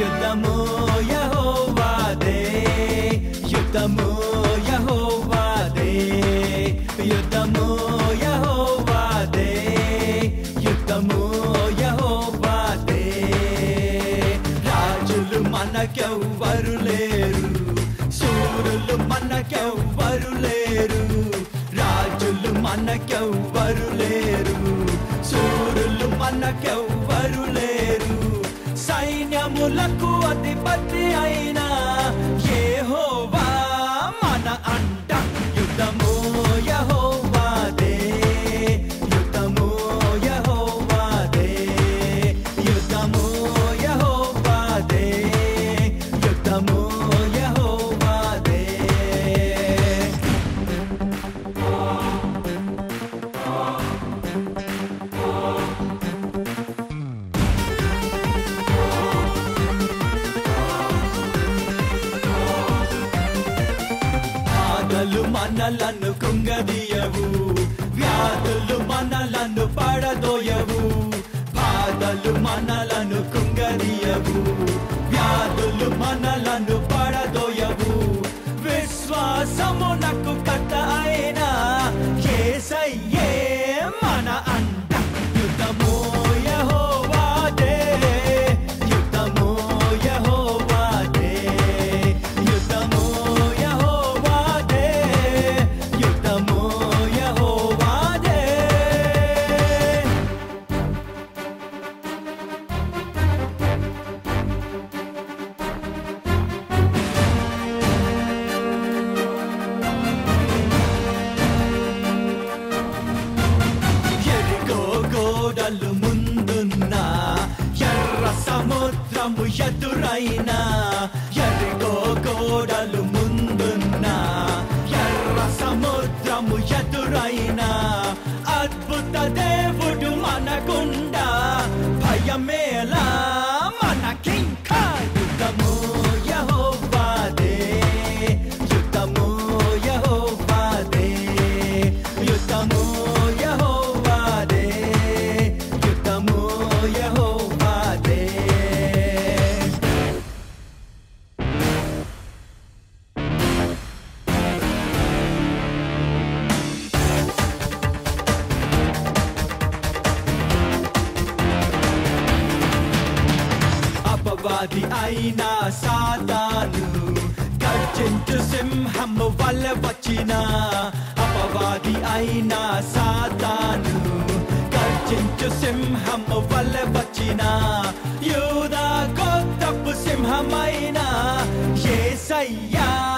యుద్ధము యెహోవాదే యుద్ధము యెహోవాదే మనకెవ్వరు లేరు. సూరులు మనకెవ్వరు లేరు. రాజులు మనకెవ్వరు లేరు. సూరులు మనకెవ్వరు లేరు. సైన్యములకు అధిపతి మనలను కృంగదీయవు. వ్యాధులు మనలను పడదోయవు. బాధలు మనలను గోడలు ముందున్న ఎర్ర సముద్రము ఎదురైన ఎరుగో గోడలు ముందున్న ఎర్ర సముద్రము ఎదురైన అద్భుత దేవుడు మనకుండా భయమేలా మనకింకా యుద్ధము. అది అయినా సాతాను. గర్జించు సింహము వల్ల వచ్చిన అపవాది అయినా సాతాను. గర్జించు సింహము వల్ల వచ్చిన యూదా గోత్రపు సింహమైన ఏసయ్యా.